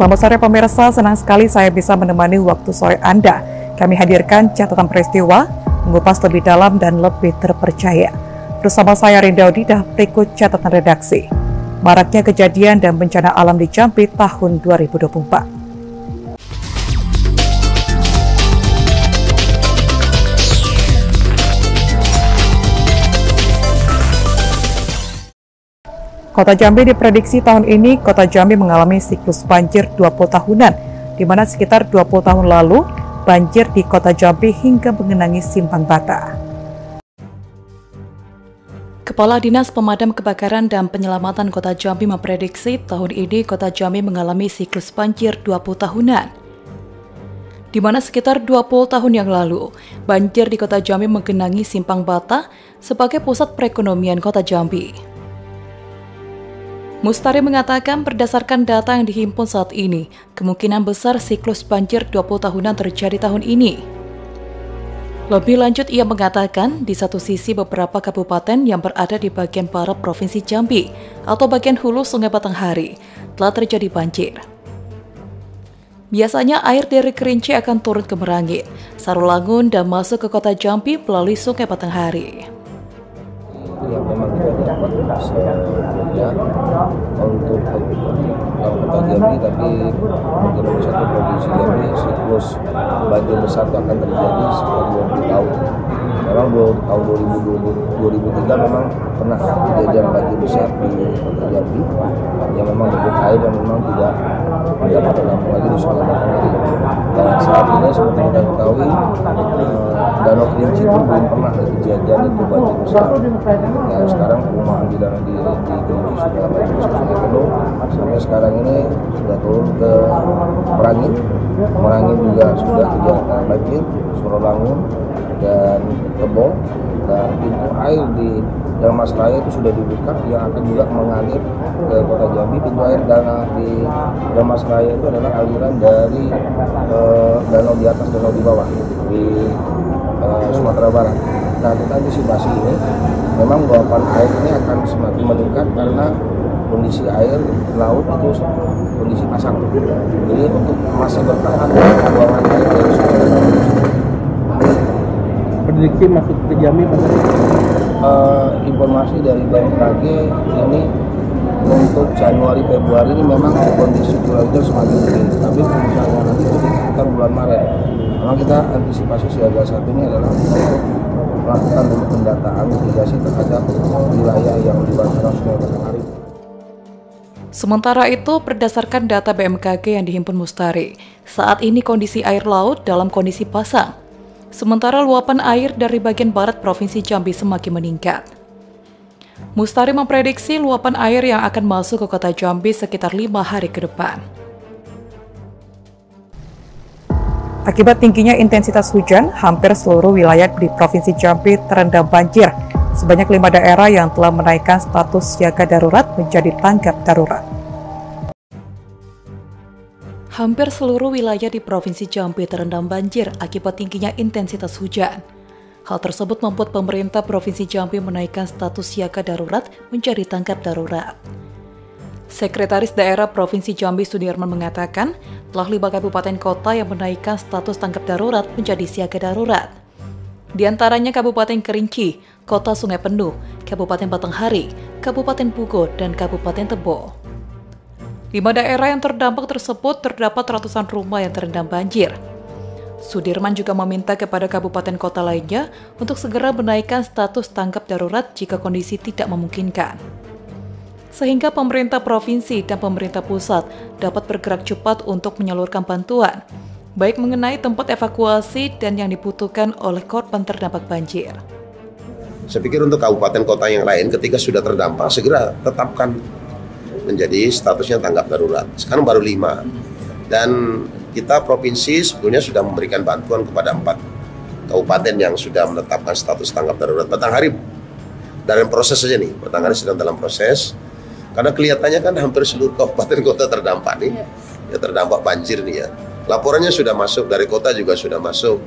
Selamat sore pemirsa, senang sekali saya bisa menemani waktu sore Anda. Kami hadirkan catatan peristiwa, mengupas lebih dalam dan lebih terpercaya. Bersama saya Rinda Odida, berikut catatan redaksi. Maraknya kejadian dan bencana alam di Jambi tahun 2024. Kota Jambi diprediksi tahun ini Kota Jambi mengalami siklus banjir 20 tahunan, di mana sekitar 20 tahun lalu banjir di Kota Jambi hingga mengenangi Simpang Bata. Kepala Dinas Pemadam Kebakaran dan Penyelamatan Kota Jambi memprediksi tahun ini Kota Jambi mengalami siklus banjir 20 tahunan. Di mana sekitar 20 tahun yang lalu, banjir di Kota Jambi menggenangi Simpang Bata sebagai pusat perekonomian Kota Jambi. Mustari mengatakan berdasarkan data yang dihimpun saat ini, kemungkinan besar siklus banjir 20 tahunan terjadi tahun ini. Lebih lanjut ia mengatakan di satu sisi beberapa kabupaten yang berada di bagian barat Provinsi Jambi atau bagian hulu Sungai Batanghari telah terjadi banjir. Biasanya air dari Kerinci akan turun ke Merangin, Sarulangun dan masuk ke kota Jambi melalui Sungai Batanghari yang memang kita dapat ya untuk kota Jambi tapi menjadi satu provinsi Jambi siklus banjir besar itu akan terjadi sekitar 20 tahun. Memang tahun 2020, 2003 memang pernah kejadian banjir besar di kota Jambi yang memang debit air yang memang tidak dapat menampung lagi di Sungai Batanghari dan saat ini seperti kita ketahui eh, Danau Kerinci itu belum pernah kejadian itu banjir besar. Nah sekarang perumahan di dalam di, di Kerinci sudah banjir sungai penuh. Sampai sekarang ini sudah turun ke Merangin. Merangin juga sudah kejadian banjir Surolangun dan Tebo dan pintu air di Damas Raya itu sudah dibuka. Yang akan juga mengalir ke kota Jambi. Pintu air dana di Damas Raya itu adalah aliran dari uh, danau di atas danau di bawah. Di Sumatera Barat. Nah kita antisipasi ini memang luapan air ini akan semakin meningkat karena kondisi air laut itu kondisi pasang. Jadi untuk masih bertahan buangan air dari Sumatera prediksi masuk ke Jambi uh, informasi dari BMKG ini untuk Januari Februari ini memang kondisi curah hujan semakin tinggi. Tapi misalnya nanti itu sekitar bulan Maret memang kita antisipasi siaga satu ini adalah melakukan pendataan mitigasi terhadap wilayah yang di Sungai Batanghari. Sementara itu, berdasarkan data BMKG yang dihimpun Mustari, saat ini kondisi air laut dalam kondisi pasang sementara luapan air dari bagian barat Provinsi Jambi semakin meningkat. Mustari memprediksi luapan air yang akan masuk ke kota Jambi sekitar lima hari ke depan. Akibat tingginya intensitas hujan, hampir seluruh wilayah di Provinsi Jambi terendam banjir. Sebanyak lima daerah yang telah menaikkan status siaga darurat menjadi tanggap darurat. Hampir seluruh wilayah di Provinsi Jambi terendam banjir akibat tingginya intensitas hujan. Hal tersebut membuat pemerintah Provinsi Jambi menaikkan status siaga darurat menjadi tanggap darurat. Sekretaris Daerah Provinsi Jambi Sudirman mengatakan, telah lima kabupaten kota yang menaikkan status tanggap darurat menjadi siaga darurat. Di antaranya Kabupaten Kerinci, Kota Sungai Penuh, Kabupaten Batanghari, Kabupaten Pugo, dan Kabupaten Tebo. Lima daerah yang terdampak tersebut terdapat ratusan rumah yang terendam banjir. Sudirman juga meminta kepada kabupaten kota lainnya untuk segera menaikkan status tanggap darurat jika kondisi tidak memungkinkan. Sehingga pemerintah provinsi dan pemerintah pusat dapat bergerak cepat untuk menyalurkan bantuan, baik mengenai tempat evakuasi dan yang dibutuhkan oleh korban terdampak banjir. Saya pikir untuk kabupaten kota yang lain ketika sudah terdampak segera tetapkan menjadi statusnya tanggap darurat. Sekarang baru lima. Dan kita provinsi sebetulnya sudah memberikan bantuan kepada empat kabupaten yang sudah menetapkan status tanggap darurat. Batanghari dalam proses saja nih, Batanghari sedang dalam proses. Karena kelihatannya kan hampir seluruh kabupaten kota terdampak nih, ya terdampak banjir nih ya. Laporannya sudah masuk dari kota juga sudah masuk.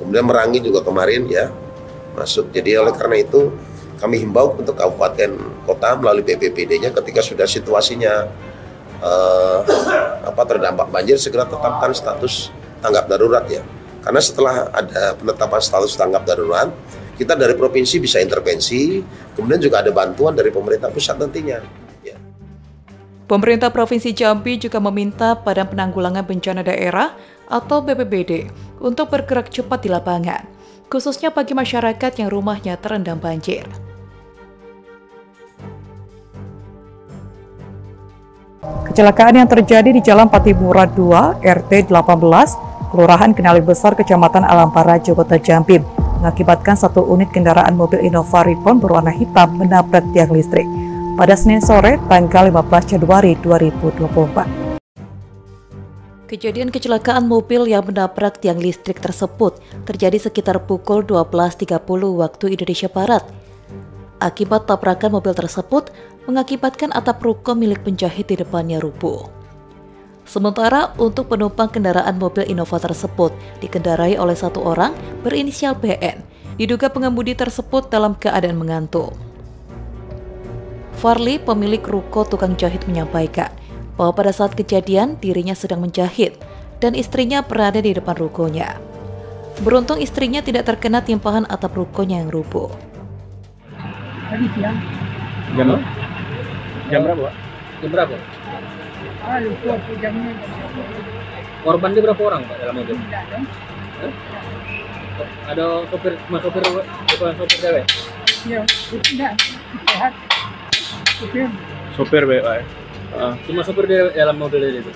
Kemudian Merangi juga kemarin ya masuk. Jadi oleh karena itu kami himbau untuk kabupaten kota melalui BPBD-nya ketika sudah situasinya eh, apa terdampak banjir segera tetapkan status tanggap darurat ya. Karena setelah ada penetapan status tanggap darurat, kita dari provinsi bisa intervensi, kemudian juga ada bantuan dari pemerintah pusat nantinya. Pemerintah Provinsi Jambi juga meminta Badan Penanggulangan Bencana Daerah atau BPBD untuk bergerak cepat di lapangan, khususnya bagi masyarakat yang rumahnya terendam banjir. Kecelakaan yang terjadi di Jalan Patimura 2, RT 18, Kelurahan Kenali Besar, Kecamatan Alampara, Kota Jambi, mengakibatkan satu unit kendaraan mobil Innova Reborn berwarna hitam menabrak tiang listrik pada Senin sore tanggal 15 Januari 2024. Kejadian kecelakaan mobil yang menabrak tiang listrik tersebut terjadi sekitar pukul 12.30 waktu Indonesia Barat. Akibat tabrakan mobil tersebut, mengakibatkan atap ruko milik penjahit di depannya rubuh. Sementara untuk penumpang kendaraan mobil Innova tersebut dikendarai oleh satu orang berinisial BN, diduga pengemudi tersebut dalam keadaan mengantuk. Farli, pemilik ruko tukang jahit menyampaikan bahwa pada saat kejadian dirinya sedang menjahit dan istrinya berada di depan rukonya. Beruntung istrinya tidak terkena timpahan atap rukonya yang rubuh. Tadi siang. Jam Jam berapa, Pak? Jam berapa? Ah, lupa aku jamnya. Korban dia berapa orang, Pak, dalam mobil? Tidak ada. Ada sopir, cuma sopir, bukan sopir cewek? Ya, itu tidak. Sehat. Itu Sopir, Pak. ya? Ah, cuma sopir di dalam mobil itu?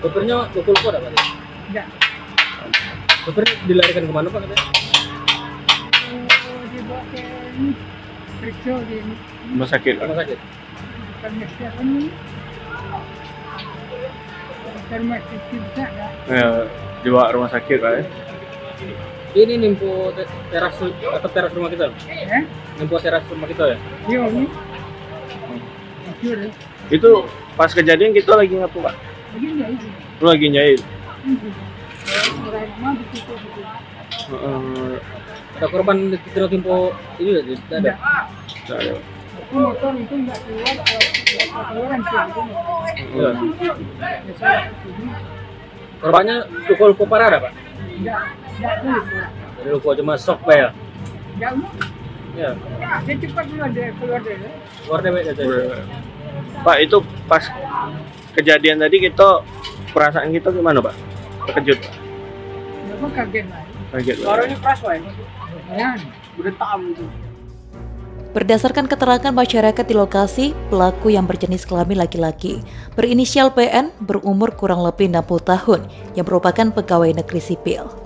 Sopirnya lupa-lupa ada, Pak? tidak. Sopirnya dilarikan ke mana, Pak? Katanya? Dibawa ke ini. Periksa di Rumah sakit. Rumah sakit? kesehatan ini. Rumah sakit. Ya, dibawa rumah sakit, Pak. ya? Ini nimpo te- teras atau teras rumah kita? Ya, Nimpo teras rumah kita ya? dia ini. Hancur ya. Itu pas kejadian kita lagi ngapu pak? Ya itu. Lu lagi itu. Heeh. Ada korban di kira timpo ini ya? Tidak ada? Tidak. Nggak ada. Itu motor itu nggak keluar kalau keluaran sih. Iya. Korbannya luka-luka parah ada, Pak? Tidak. Tidak luka cuma shock, Pak ya? Jauh. Ya, Dia cepat keluar dari keluar dari. keluar deh, Pak. Itu pas kejadian tadi kita perasaan kita gimana pak? Terkejut pak? Kenapa kaget lah? Kaget? Suaranya keras pak. Ya, itu. Berdasarkan keterangan masyarakat di lokasi, pelaku yang berjenis kelamin laki-laki berinisial PN berumur kurang lebih 60 tahun yang merupakan pegawai negeri sipil.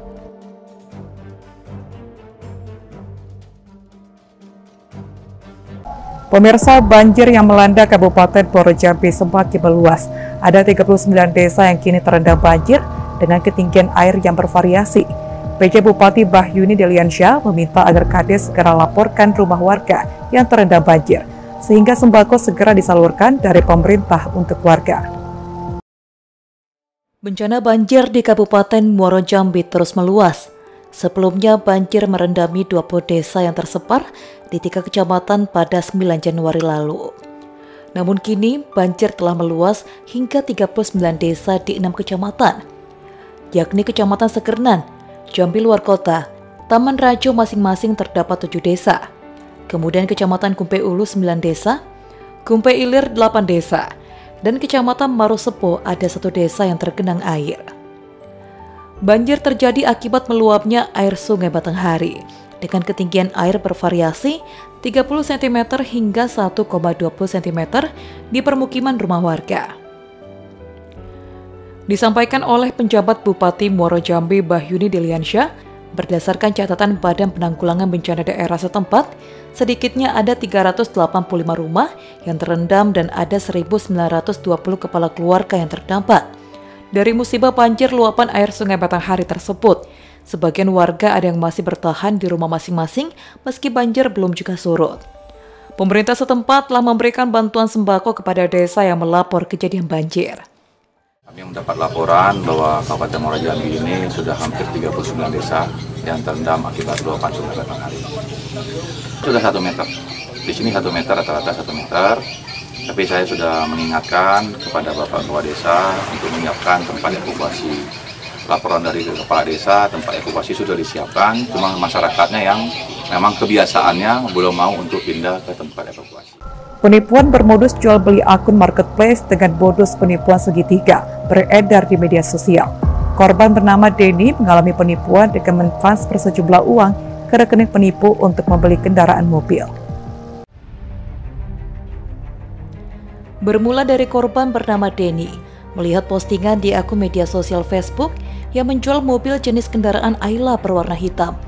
Pemirsa banjir yang melanda Kabupaten Puro Jambi semakin meluas. Ada 39 desa yang kini terendam banjir dengan ketinggian air yang bervariasi. PJ Bupati Bahyuni Deliansyah meminta agar Kades segera laporkan rumah warga yang terendam banjir, sehingga sembako segera disalurkan dari pemerintah untuk warga. Bencana banjir di Kabupaten Muaro Jambi terus meluas. Sebelumnya banjir merendami 20 desa yang tersebar di tiga kecamatan pada 9 Januari lalu. Namun kini banjir telah meluas hingga 39 desa di enam kecamatan, yakni Kecamatan Sekernan, Jambi Luar Kota, Taman Rajo masing-masing terdapat 7 desa. Kemudian Kecamatan Kumpe Ulu 9 desa, Kumpe Ilir 8 desa, dan Kecamatan Marosepo ada satu desa yang tergenang air. Banjir terjadi akibat meluapnya air sungai Batanghari dengan ketinggian air bervariasi 30 cm hingga 1,20 cm di permukiman rumah warga. Disampaikan oleh penjabat Bupati Muaro Jambi Bahyuni Deliansyah, berdasarkan catatan Badan Penanggulangan Bencana Daerah setempat, sedikitnya ada 385 rumah yang terendam dan ada 1.920 kepala keluarga yang terdampak. Dari musibah banjir luapan air sungai Batanghari tersebut, sebagian warga ada yang masih bertahan di rumah masing-masing meski banjir belum juga surut. Pemerintah setempat telah memberikan bantuan sembako kepada desa yang melapor kejadian banjir. Kami mendapat laporan bahwa Kabupaten Muaro Jambi ini sudah hampir 39 desa yang terendam akibat luapan sungai Batanghari. Sudah satu meter. Di sini satu meter, rata-rata satu meter. Tapi saya sudah mengingatkan kepada Bapak Kepala Desa untuk menyiapkan tempat evakuasi. Laporan dari Kepala Desa, tempat evakuasi sudah disiapkan, cuma masyarakatnya yang memang kebiasaannya belum mau untuk pindah ke tempat evakuasi. Penipuan bermodus jual beli akun marketplace dengan modus penipuan segitiga beredar di media sosial. Korban bernama Denny mengalami penipuan dengan mentransfer sejumlah uang ke rekening penipu untuk membeli kendaraan mobil. Bermula dari korban bernama Denny, melihat postingan di akun media sosial Facebook yang menjual mobil jenis kendaraan Ayla berwarna hitam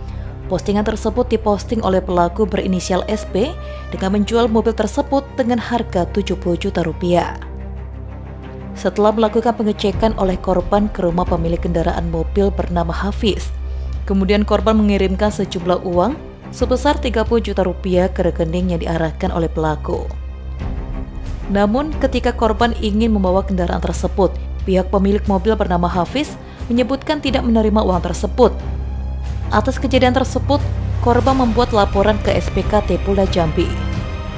Postingan tersebut diposting oleh pelaku berinisial SP dengan menjual mobil tersebut dengan harga 70 juta rupiah. Setelah melakukan pengecekan oleh korban ke rumah pemilik kendaraan mobil bernama Hafiz, kemudian korban mengirimkan sejumlah uang sebesar 30 juta rupiah ke rekening yang diarahkan oleh pelaku. Namun ketika korban ingin membawa kendaraan tersebut, pihak pemilik mobil bernama Hafiz menyebutkan tidak menerima uang tersebut Atas kejadian tersebut, korban membuat laporan ke SPKT Polda Jambi.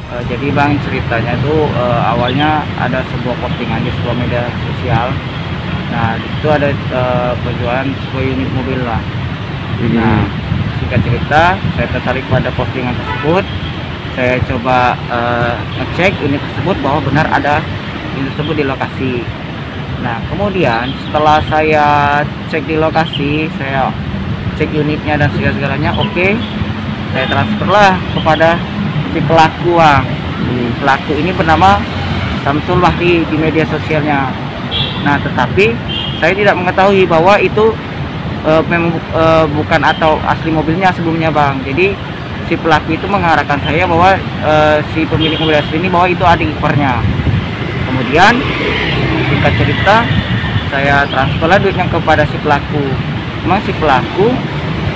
Uh, jadi bang ceritanya itu uh, awalnya ada sebuah postingan di sebuah media sosial. Nah itu ada uh, penjualan sebuah unit mobil lah. Hmm. Nah singkat cerita saya tertarik pada postingan tersebut. Saya coba uh, ngecek unit tersebut bahwa benar ada unit tersebut di lokasi. Nah kemudian setelah saya cek di lokasi saya cek unitnya dan segala-segalanya oke okay, saya transferlah kepada si pelaku ah. pelaku ini bernama Samsul Mahdi di media sosialnya nah tetapi saya tidak mengetahui bahwa itu uh, memang uh, bukan atau asli mobilnya sebelumnya bang jadi si pelaku itu mengarahkan saya bahwa uh, si pemilik mobil asli ini bahwa itu adik iparnya. Kemudian singkat cerita saya transferlah duitnya kepada si pelaku. Memang si pelaku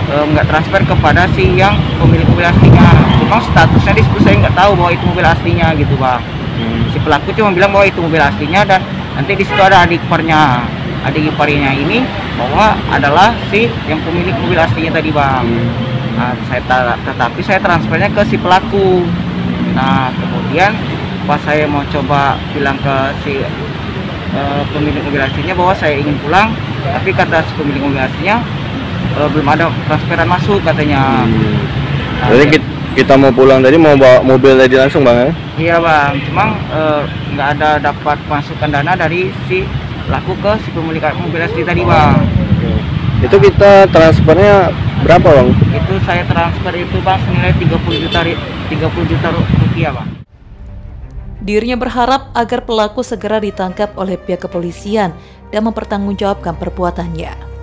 Eh, nggak e, transfer kepada si yang pemilik mobil aslinya. Cuma statusnya di situ saya nggak tahu bahwa itu mobil aslinya gitu bang hmm. si pelaku cuma bilang bahwa itu mobil aslinya dan nanti di situ ada adik iparnya. Adik iparnya ini bahwa adalah si yang pemilik mobil aslinya tadi bang hmm. Nah, saya tetapi saya transfernya ke si pelaku nah kemudian pas saya mau coba bilang ke si uh, pemilik mobil aslinya bahwa saya ingin pulang tapi kata si pemilik mobil aslinya uh, belum ada transferan masuk katanya. Hmm. Nah, Jadi kita, kita mau pulang tadi mau bawa mobil tadi langsung bang ya? Iya bang, cuma eh, nggak uh, ada dapat masukan dana dari si laku ke si pemilik mobil asli tadi bang. Itu kita transfernya berapa bang? Itu saya transfer itu bang senilai 30 juta 30 juta rupiah bang. Dirinya berharap agar pelaku segera ditangkap oleh pihak kepolisian dan mempertanggungjawabkan perbuatannya.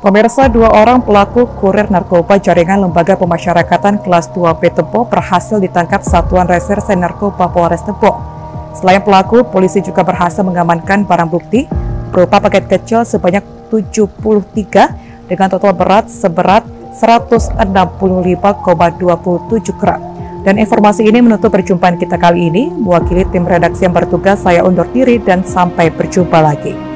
Pemirsa dua orang pelaku kurir narkoba jaringan lembaga pemasyarakatan kelas 2B Tebo berhasil ditangkap Satuan Reserse Narkoba Polres Tebo. Selain pelaku, polisi juga berhasil mengamankan barang bukti berupa paket kecil sebanyak 73 dengan total berat seberat 165,27 gram. Dan informasi ini menutup perjumpaan kita kali ini. Mewakili tim redaksi yang bertugas, saya undur diri dan sampai berjumpa lagi.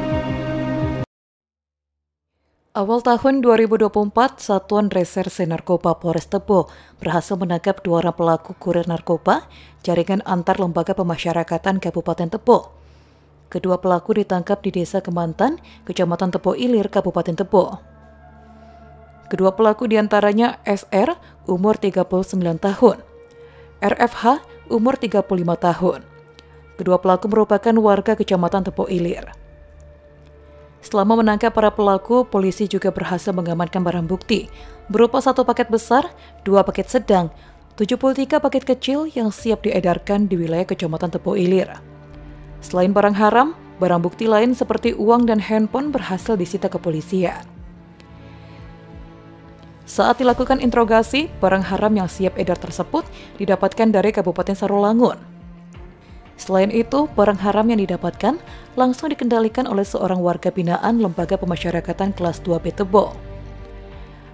Awal tahun 2024, Satuan Reserse Narkoba Polres Tebo berhasil menangkap dua orang pelaku kurir narkoba jaringan antar lembaga pemasyarakatan Kabupaten Tebo. Kedua pelaku ditangkap di Desa Kemantan, Kecamatan Tebo Ilir, Kabupaten Tebo. Kedua pelaku di antaranya SR, umur 39 tahun, RFH, umur 35 tahun. Kedua pelaku merupakan warga Kecamatan Tebo Ilir. Selama menangkap para pelaku, polisi juga berhasil mengamankan barang bukti berupa satu paket besar, dua paket sedang, 73 paket kecil yang siap diedarkan di wilayah Kecamatan Tepo Ilir. Selain barang haram, barang bukti lain seperti uang dan handphone berhasil disita kepolisian. Saat dilakukan interogasi, barang haram yang siap edar tersebut didapatkan dari Kabupaten Sarolangun. Selain itu, barang haram yang didapatkan langsung dikendalikan oleh seorang warga binaan Lembaga Pemasyarakatan Kelas 2B Tebo.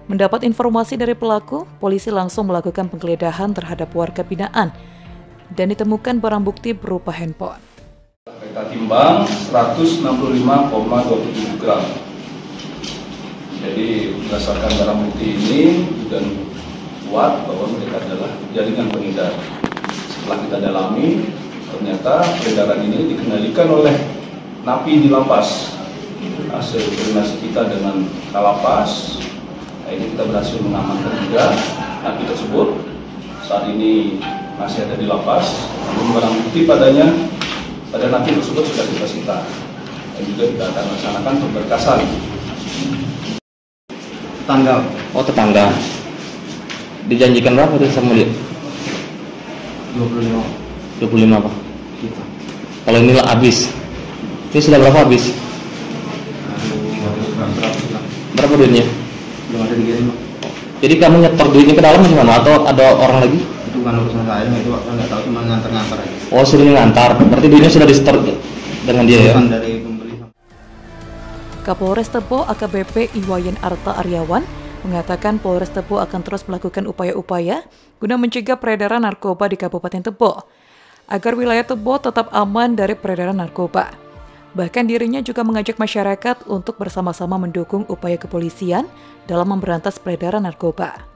Mendapat informasi dari pelaku, polisi langsung melakukan penggeledahan terhadap warga binaan dan ditemukan barang bukti berupa handphone. Kita timbang 165,27 gram. Jadi berdasarkan barang bukti ini dan kuat bahwa mereka adalah jaringan pengedar. Setelah kita dalami, ternyata peredaran ini dikendalikan oleh napi di lapas. Hasil koordinasi kita dengan Kalapas, nah ini kita berhasil mengamankan juga napi tersebut. Saat ini masih ada di lapas, namun barang bukti padanya pada napi tersebut sudah kita sita. Dan juga kita akan laksanakan pemberkasan Tetangga. Oh tetangga. Dijanjikan berapa tuh sama dia? 25 25 apa? Juta. Kalau inilah habis. Ini sudah berapa habis? Berapa duitnya? Belum ada dikirim Pak. Jadi kamu nyetor duitnya ke dalam gimana? Atau ada orang lagi? Itu kan urusan saya, itu kan nggak tahu cuma ngantar-ngantar aja. Oh suruh ngantar. Berarti duitnya sudah di store dengan dia ya? Bukan dari pembeli. Kapolres Tebo AKBP Iwayan Arta Aryawan mengatakan Polres Tebo akan terus melakukan upaya-upaya guna mencegah peredaran narkoba di Kabupaten Tebo agar wilayah Tebo tetap aman dari peredaran narkoba. Bahkan dirinya juga mengajak masyarakat untuk bersama-sama mendukung upaya kepolisian dalam memberantas peredaran narkoba.